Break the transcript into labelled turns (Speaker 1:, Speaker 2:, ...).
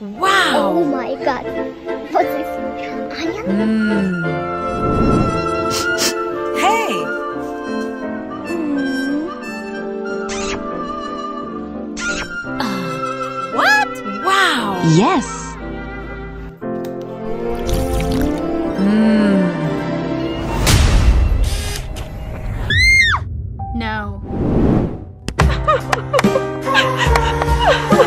Speaker 1: Wow!
Speaker 2: Oh my god. What's this? Onion?
Speaker 1: Mm. Hey! Uh, what? Wow!
Speaker 3: Yes.
Speaker 1: Hmm.
Speaker 4: No.